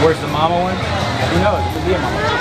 Where's the mama one? Who knows? It could be a mama.